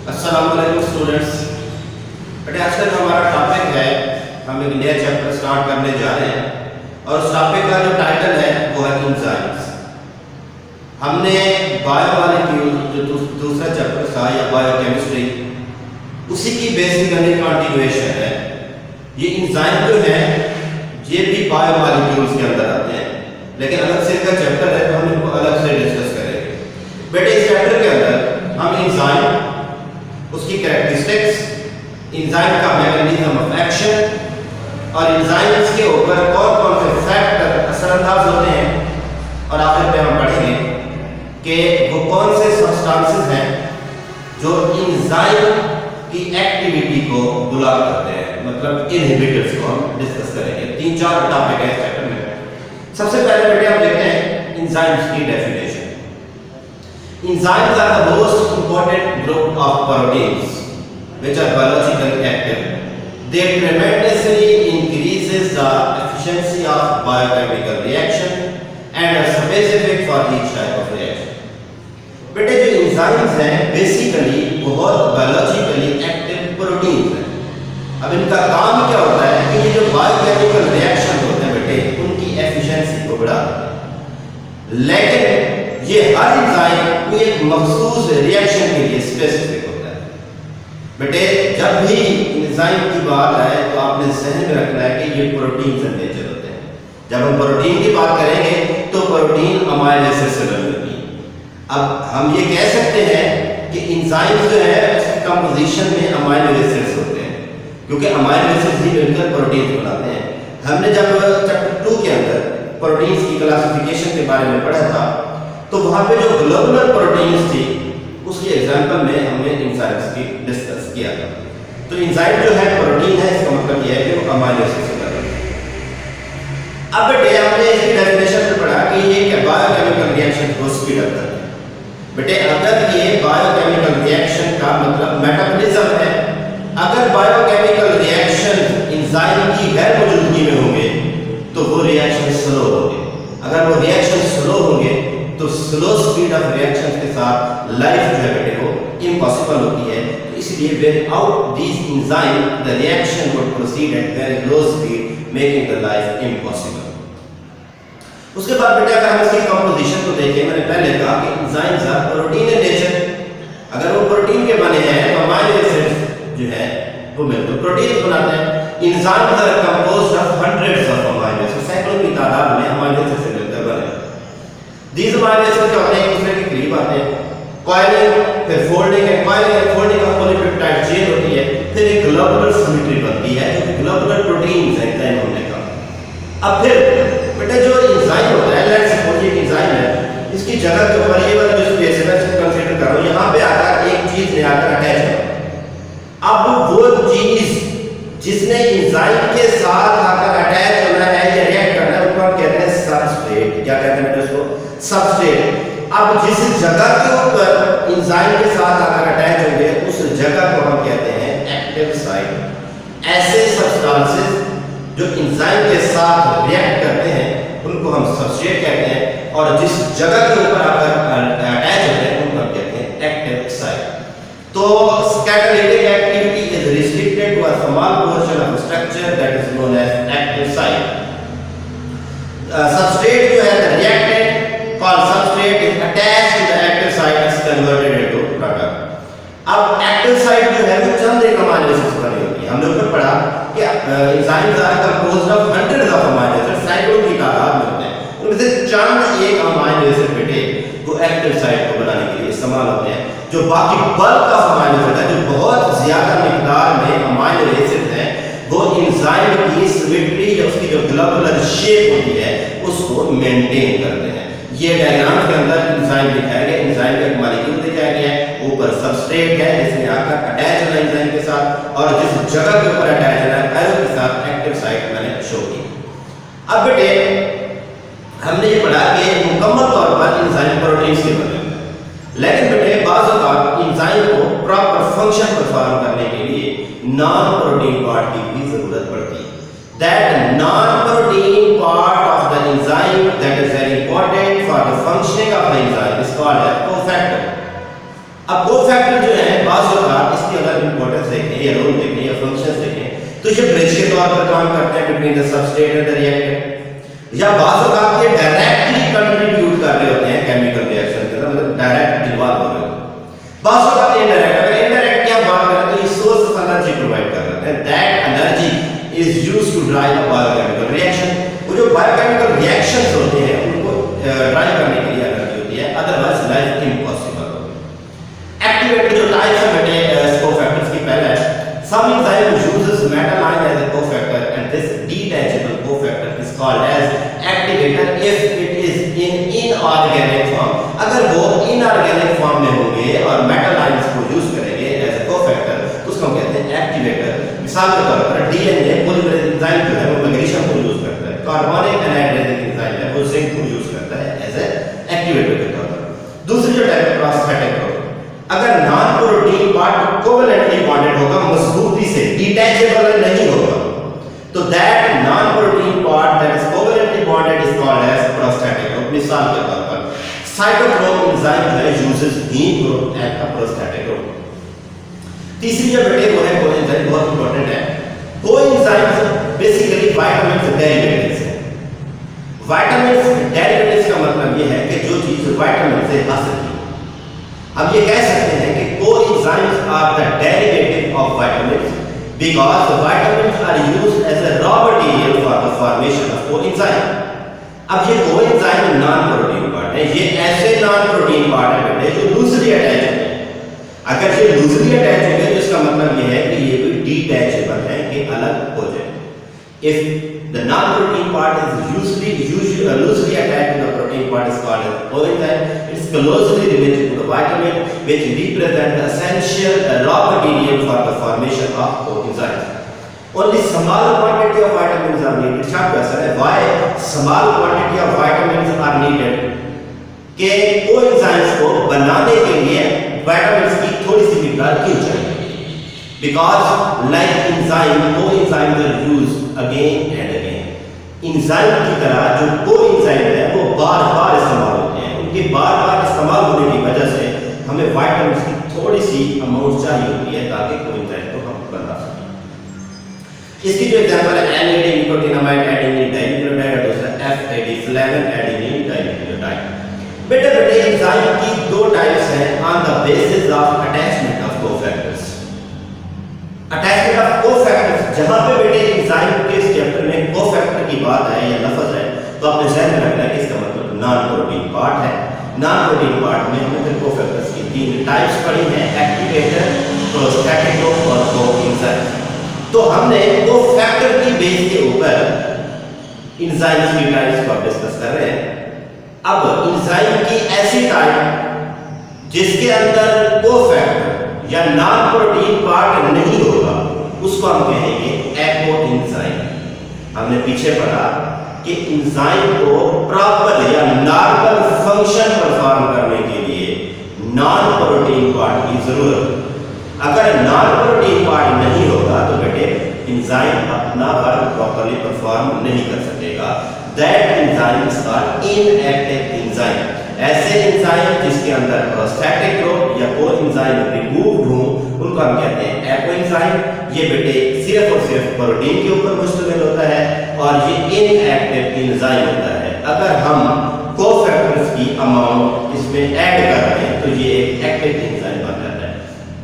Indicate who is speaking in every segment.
Speaker 1: Students बेटे आज का जो हमारा टॉपिक है, हम एक नया चैप्टर स्टार्ट करने जा रहे हैं और उस टॉपिक का जो टाइटल है, वो है इंजाइम्स हमने बायोमोलिक्यूल जो दूसरा चैप्टर था, या बायोकेमिस्ट्री उसी की बेसिकली कंटिन्यूएशन है. ये इंजाइम जो है, ये भी बायो बायोमोलिक्यूल्स के अंदर आते हैं. लेकिन अलग से इनका चैप्टर तो हम इनको अलग से डिस्कस करेंगे बेटे इस चैप्टर के अंदर हम इंजाइम उसकी कैरेक्टरिस्टिक्स इंजाइम का मैकेनिज्म ऑफ़ एक्शन और इंजाइम्स के ऊपर कौन कौन से फैक्टर असरअंदाज होते हैं और आखिर पे हम पढ़ेंगे कि वो कौन से सब्सटेंसेस हैं जो इंजाइम की एक्टिविटी को बुला करते हैं। मतलब इनहिबिटर्स को हम डिस्कस करेंगे। तीन चार टॉपिक है इस चैप्टर में। सबसे पहले बेटे हम देखते हैं इंजाइम्स की definition Enzymes are the most important group of proteins which are biologically active. They tremendously increases the efficiency of biochemical reaction and are specific for each type of reaction. बेटे जो इंजाइम्स हैं basically बहुत biologically active proteins हैं अब इनका काम क्या होता है कि ये जो बायोकेमिकल रिएक्शन होते हैं बेटे उनकी एफिशिएंसी को बढ़ाते हैं लेकिन ये हर इंजाइम कोई एक मखसूस रिएक्शन के लिए स्पेसिफिक होता है बेटे, जब भी इंजाइम की बात आए तो आपने जहन में रखना है कि ये प्रोटीन से नेचर होते हैं। जब हम प्रोटीन की बात करेंगे तो प्रोटीन अमाइनो एसिड से बनी होती है। अब हम ये कह सकते हैं कि इंजाइम जो है कंपोजिशन में अमाइनो एसिड्स होते हैं, क्योंकि अमाइनो एसिड्स ही मिलकर प्रोटीन बनाते हैं। हमने जब चैप्टर टू के अंदर प्रोटीन्स की क्लासिफिकेशन के बारे में पढ़ा था तो वहाँ पे जो ग्लोबुलर प्रोटीन्स थी, उसके एग्जांपल में हमने इंजाइम्स की डिस्कस किया था तो इंजाइम जो है प्रोटीन है, इसका मतलब यह है कि वो अमाइनो एसिड से बना अब बेटे हमने इसकी डेफिनेशन में पढ़ा कि ये क्या बायोकेमिकल रिएक्शन को स्पीड अप करता है बेटे अगर ये बायोकेमिकल रिएक्शन का मतलब मेटाबॉलिज्म है। अगर बायोकेमिकल रिएक्शन इंजाइम की गैर मौजूदगी में होंगे तो वो रिएक्शन स्लो होंगे। अगर वो रिएक्शन स्लो होंगे तो स्लो स्पीड ऑफ़ रिएक्शन के साथ लाइफ जो है बेटे, वो इम्पॉसिबल होती है। इसलिए out these enzyme the reaction would proceed at very low speed making the life impossible उसके बाद बेटे अगर हम इसकी कंपोजिशन को देखें। मैंने पहले कहा कि enzymes are protein in nature अगर वो प्रोटीन के बने हैं तो अमाइनो एसिड्स जो है, वो मिलकर प्रोटीन बनाते हैं। Enzymes are composed of hundreds of amino acids सैकड़ों की तादाद में अमाइनो एसिड्स दीज माइग्रेशन क्या होते हैं? एक दूसरे के करीब आते हैं। कॉइलिंग फिर फोल्डिंग है। Coiling and folding of chain होती है, फिर एक ग्लोबुलर सिमेट्री बनती है, जो ग्लोबुलर प्रोटीन्स है एंजाइम होने का अब फिर, बेटा, जो एंजाइम होता है लेट्स सपोज़ ये एंजाइम है, इसकी जगह के ऊपर ये वाला जो स्पेस है, मैं कंसीडर कर रहा यहाँ पे आकर एक चीज़ ने आकर अटैच है। अब वो चीज़ जिसने एंजाइम के साथ आकर अटैच होना है, या रिएक्ट करना है, उसको कहते हैं सबस्ट्रेट क्या कहते हैं उसको? सबस्ट्रेट अब जिस जगह के ऊपर इंजाइम के साथ आकर अटैच होंगे जगह को हम कहते हैं एक्टिव साइट ऐसे सब्सटेंसेस जो इंजाइम के साथ रिएक्ट करते हैं, उनको हम सबस्ट्रेट कहते हैं और जिस जगह के ऊपर आकर अटैच होते हैं उनको हम कहते हैं एक्टिव साइट तो catalytic activity is restricted to a small portion of structure that is known as active site substrate जो है the reactant called substrate is attached to the active site is converted into product अब active site जो है वो चंद एक amino acids बनी होती है हमने ऊपर पढ़ा कि एंजाइम्स आर जो बाकी बल्क ऑफ़ अमीनो एसिड है, जो बहुत ज़्यादा मिकदार में अमीनो एसिड है, वो एंजाइम की सिमेट्री या उसकी जो ग्लोबुलर शेप होती है, उसको मेंटेन करते हैं। ये डायग्राम के अंदर इंजाइम दिखाया गया इंजाइम का मॉलिक्यूल दिखाया गया है। ऊपर सबस्ट्रेट है, जिसमें आकर अटैच होना इंजाइम के साथ और जिस जगह के ऊपर अटैच है एरो के साथ एक्टिव साइट मैंने शो की। अब बेटे, हमने ये पढ़ा कि मुकम्मल तौर पर इंजाइम प्रोटीन्स के बने लेकिन बेटे बाज औक़ात इंजाइम को प्रॉपर फ़ंक्शन परफॉर्म करने के लिए नॉन प्रोटीन पार्ट की भी ज़रूरत पड़ती है। That non-protein part of the enzyme that is very important for the functioning of the enzyme is called a अब cofactor जो है, बाज होता देखें, या रोल देखें, या फ़ंक्शंस देखें तो ये ब्रिज के तौर पर काम करते हैं between the substrate and the reactant या बाज़ औक़ात ये डायरेक्टली कंट्रीब्यूट कर रहे होते हैं केमिकल रिएक्शन के अंदर मतलब डायरेक्ट इन्वॉल्व हो रहे होते हैं। बाज़ औक़ात इनडायरेक्ट अगर इनडायरेक्ट क्या बात करें तो ये सोर्स ऑफ़ एनर्जी प्रोवाइड कर रहे हैं। That energy is used to drive a biochemical reaction वो जो बायोकेमिकल रिएक्शंस होते हैं, उनको ड्राइव करने के लिए एनर्जी होती है अदरवाइज़ लाइफ इम्पॉसिबल एक्टिवेटर जो टाइप्स है बेटे कोफैक्टर्स की पहला है enzyme uses metal ion as a cofactor and this detachable cofactor is called as activator if it is in inorganic form. अगर वो inorganic form में होंगे और ions को यूज़ करेंगे a cofactor तो उसको कहते हैं एक्टिवेटर मिसाल के तौर पर डीएनए पॉलीमरेज एंजाइम जो है वो मैग्नीशियम को यूज़ करता है कार्बनिक एनाहाइड्रेटिक एंजाइम है वो जिंक को यूज़ करता है एज ए एक्टिवेटर के तौर पर दूसरी जो टाइप है प्रोस्थेटिक अगर non protein part covalently bonded होगा मजबूती से डिटैचेबल नहीं होगा तो that non protein part that is covalently bonded is called as prosthetic group मिसाल के तौर पर। साइटोक्रोम एंजाइम तीसरी जो बेटे वो है कोएंजाइम बहुत इंपॉर्टेंट है। कोएंजाइम्स बेसिकली विटामिन्स डेरिवेटिव्स हैं। विटामिन्स डेरिवेटिव्स का मतलब ये है कि जो चीज़ विटामिन से हासिल की हम ये कह सकते हैं कि coenzymes are the derivative of vitamins because vitamins are used as a raw material for the formation of coenzyme. अब ये coenzyme नॉन प्रोटीन पार्ट है ये ऐसे नॉन प्रोटीन पार्ट है बेटे जो लूजली अटैच हैं अगर ये लूजली अटैच हो तो इसका मतलब ये है कि ये भी डिटैचेबल है कि अलग हो जाए the non-protein part is usually usually uh, loosely attached to the protein part is called as coenzyme it's closely related to the vitamin which represent the essential uh, raw material for the formation of coenzymes only small quantity of vitamins are needed क्या question है why small quantity of vitamins are needed के coenzymes को बनाने के लिए vitamins की थोड़ी सी मिकदार क्यों चाहिए because like enzyme coenzymes are used again and again enzyme की तरह जो coenzyme है वो बार बार इस्तेमाल होते हैं उनके बार बार इस्तेमाल होने की वजह से हमें विटामिन्स की थोड़ी सी अमाउंट चाहिए होती है ताकि coenzyme को हम बना सकें इसकी जो एग्जांपल है एन-एडी निकोटिनामाइड एडेनिन डाइन्यूक्लियोटाइड और दूसरा एफ-एडी फ्लेविन एडेनिन डाइन्यूक्लियोटाइड बेटे बेटे एंजाइम की दो टाइप्स हैं on the basis of attachment of cofactors attachment of cofactors जहाँ पे बेटे एंजाइम के इस चैप्टर में कोफैक्टर की बात है या लफ्ज है तो आपने जहन में रखना है कि इसका मतलब नॉन प्रोटीन पार्ट है। नॉन प्रोटीन पार्ट में हमने फिर कोफैक्टर्स की तीन टाइप्स पढ़ी हैं एक्टिवेटर प्रोस्टैटिक और कोएंजाइम तो हमने कोफैक्टर की बेस के ऊपर एंजाइम्स की टाइप्स को डिस्कस कर रहे हैं। अब एंजाइम की ऐसी टाइप जिसके अंदर कोफैक्टर या नॉन प्रोटीन पार्ट नहीं होगा, उसको हम कहेंगे एपो एंजाइम हमने पीछे पढ़ा कि एंजाइम को प्रॉपर या नॉर्मल फ़ंक्शन परफॉर्म करने के लिए नॉन प्रोटीन पार्ट की ज़रूरत। अगर नॉन प्रोटीन पार्ट नहीं होगा तो बेटे एंजाइम अपना वर्क प्रॉपरली परफॉर्म नहीं कर सकेगा। That enzyme is called inactive enzyme ऐसे एंजाइम जिसके अंदर प्रोस्टैटिक ग्रुप या कोई एंजाइम रिमूव्ड हो, उनको हम कहते हैं एपो एंजाइम ये बेटे सिर्फ़ और सिर्फ़ प्रोटीन के ऊपर मुश्तमिल होता है और ये इनएक्टिव एंजाइम होता है। अगर हम कोफैक्टर्स की अमाउंट इसमें ऐड कर हैं तो ये एक एक्टिव एंजाइम बन जाता है।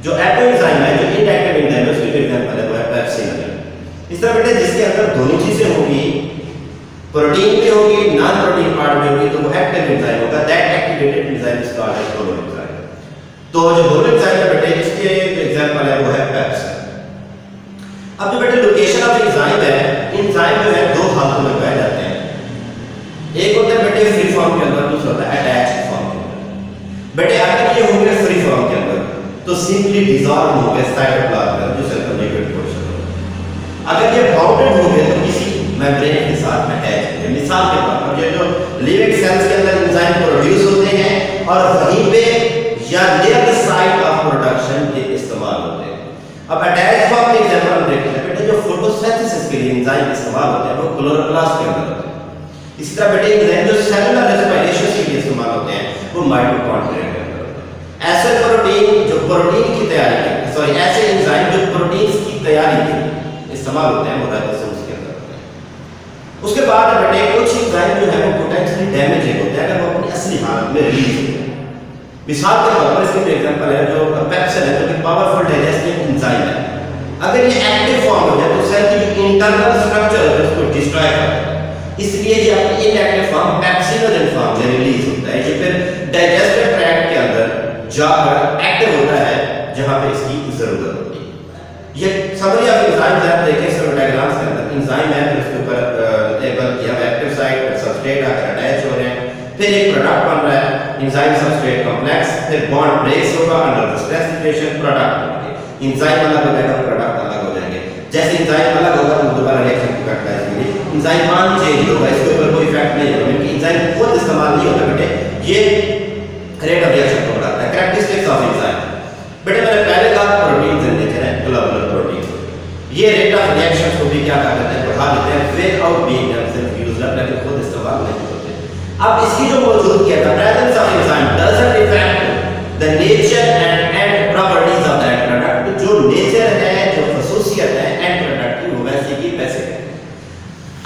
Speaker 1: जो एपो एंजाइम है, जो इनएक्टिव है है है पेप्सिन इस तरह बेटे, जिसके अंदर दोनों चीज़ें होंगी, प्रोटीन में होगी नॉन प्रोटीन पार्ट में होगी तो वो एक्टिव एंजाइम होगा। That activated enzyme called as holoenzyme तो जो होलो एंजाइम है बेटे इसके एग्जांपल है, वो है पेप्सिन अब जो बेटे लोकेशन ऑफ़ एंजाइम है। एंजाइम जो है, दो हाथों में पाए जाते हैं। एक होता है बेटे फ्री फॉर्म के अंदर, दूसरा होता है अटैच्ड फॉर्म बेटे, अगर ये होंगे फ्री फॉर्म के अंदर तो सिंपली डिसॉल्व होंगे साइटोप्लाज्म जो सेल लिक्विड पोर्शन अगर ये बाउंडेड होंगे तो किसी मेम्ब्रेन के साथ में अटैच होंगे मिसाल के तौर पर, ये जो लिविंग सेल्स के अंदर एंजाइम प्रोड्यूस होते हैं, और वहीं पे या near the site of production ये इस्तेमाल होते हैं। अब अटैच फॉर्म के एग्जांपल हम देखते हैं। बेटे, जो फोटोसिंथेसिस के लिए एंजाइम इस्तेमाल होते हैं, वो क्लोरोप्लास्ट के अंदर होते हैं। इसी तरह बेटे एंजाइम जो सेलुलर रेस्पिरेशन के लिए इस्तेमाल होते हैं, वो माइटोकॉन्ड्रिया के अंदर होते हैं। ऐसे प्रोटीन जो प्रोटीन की तैयारी सॉरी ऐसे एंजाइम जो प्रोटीन तैयारी के लिए इस्तेमाल होते हैं मोडाइल के अंदर। उसके बाद बेटे कुछ एंजाइम जो है वो पोटेंशियली डैमेज होते हैं, अगर वो अपनी असली हालत में रिलीज़ होते हैं। मिसाल के तौर पर इसकी एग्जांपल है, जो पेप्सिन है जो कि पावरफुल डाइजेस्टिव एंजाइम है अगर ये एक्टिव फॉर्म हो जाए तो सेल की जो इंटरनल स्ट्रक्चर है उसको डिस्ट्रॉय कर देता है इसलिए ये अपनी इनएक्टिव फॉर्म पेप्सिनोजन फॉर्म में रिलीज़ होता है ये फिर डाइजेस्टिव ट्रैक्ट के अंदर जाकर एक्टिव होता है जहाँ पे इसकी ज़रूरत होती है ये समरी ऑफ़ एंजाइम आप देखें इस एंजाइम है फिर उसके ऊपर लेबल किया हुआ एक्टिव साइट पर सबस्ट्रेट आकर अटैच हो रहे हैं। फिर एक प्रोडक्ट बन रहा है एंजाइम सबस्ट्रेट कॉम्प्लेक्स फिर बॉन्ड ब्रेक्स होगा under the stress situation product enzyme अलग हो जाएगा प्रोडक्ट अलग हो जाएँगे। जैसे इंजाइम अलग होगा तो दोबारा रिएक्शन करता है इसके इंजाइम मान चेंज होगा, इसके ऊपर कोई इफ़ेक्ट नहीं होगा। क्योंकि इंजाइम खुद इस्तेमाल नहीं होता, बेटे। ये रेट ऑफ़ रिएक्शन को बढ़ाता है। कैरेक्टरिस्टिक्स ऑफ़ इंजाइम बेटे, मैंने पहले कहा प्रोटीन ये रेट ऑफ़ रिएक्शन को भी क्या कर देते हैं बढ़ा देते हैं विदाउट बीइंग देमसेल्फ यूज्ड लेकिन खुद इस्तेमाल नहीं होते अब इसकी जो मौजूदगी है the presence of enzyme doesn't affect the nature and and properties of that product जो नेचर है, जो खसूसियत है एंड प्रोडक्ट की, वो वैसे की वैसे है।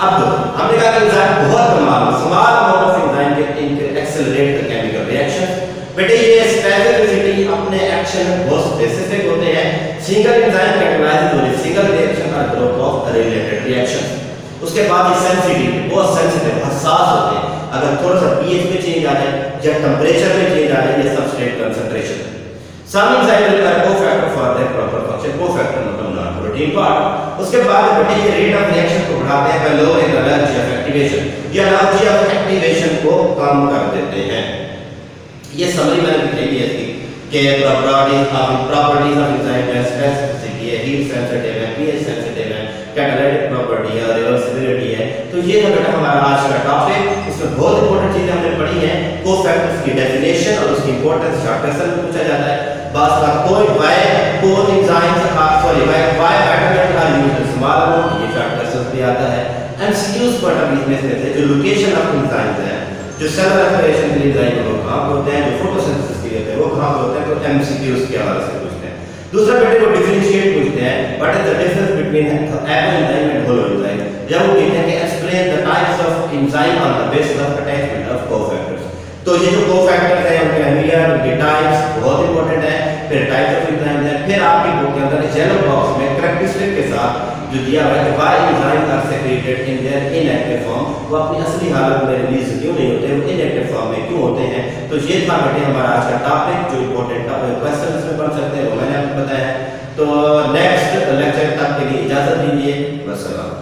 Speaker 1: अब हमने कहा कि एंजाइम बहुत कमाल स्मॉल अमाउंट ऑफ़ एंजाइम के एक्सेलरेट द केमिकल रिएक्शन बेटे, ये स्पेसिफिसिटी अपने एक्शन में बहुत स्पेसिफिक होते हैं सिंगल एंजाइम कैटेगराइज होने single reaction or group of related reaction उसके बाद ये सेंसिटिव बहुत सेंसिटिव हसास होते हैं अगर थोड़ा सा पीएच में चेंज आ जाए या टेंपरेचर में चेंज आ जाए, या substrate concentration Some enzyme will are cofactor for their proper function. Cofactor मतलब non protein part. उसके बाद बेटे ये रेट ऑफ़ रिएक्शन को बढ़ाते हैं lowering energy of activation. ये एनर्जी ऑफ़ एक्टिवेशन को कम कर देते हैं. ये समरी मैंने लिखी है इसकी कि properties of properties of enzyme है स्पेसिफिसिटी है हीट सेंसिटिव है पीएच सेंसिटिव है कैटालाइटिक प्रॉपर्टी है रिवर्सिबिलिटी है तो ये था बेटा हमारा आज का टॉपिक इसमें बहुत इंपॉर्टेंट चीज़ें हमने पढ़ी हैं कोफैक्टर्स की डेफिनेशन और उसकी इंपॉर्टेंस क्वेश्चन में पूछा जाता है बस का कोई why coenzymes are sorry why why vitamins are used small amount ये चार्ट क्वेश्चन पे आता है एमसीक्यूज पॉइंट ऑफ़ इसमें से जो लोकेशन ऑफ़ एंजाइम्स है जो सेल रेस्पिरेशन के लिए एंजाइम वो कहाँ होते हैं जो फोटोसिंथेसिस के वो कहाँ होते हैं तो एमसीक्यूज के हवाले से पूछते हैं? दूसरा बेटे को डिफरेंशिएट पूछते हैं what is the difference between apoenzyme and holoenzyme जब वो कहते हैं कि explain the types of enzyme on the basis of attachment of cofactors तो ये जो कोफैक्टर्स हैं, उनके अहमियत उनके टाइप्स बहुत इंपॉर्टेंट है, फिर टाइप्स ऑफ़ एंजाइम है, फिर आपकी बुक के अंदर येलो बॉक्स में कैरेक्टरिस्टिक के साथ जो दिया हुआ है why enzymes are secreted in their inactive form, वो अपनी असली हालत में रिलीज़ क्यों नहीं होते, वो इनएक्टिव फॉर्म में क्यों होते हैं? तो ये था बेटे हमारा आज का टॉपिक जो इंपॉर्टेंट क्वेश्चन इसमें पढ़ सकते हैं, वो मैंने आपको बताया तो नेक्स्ट लेक्चर तक के लिए इजाज़त दीजिए वसलाम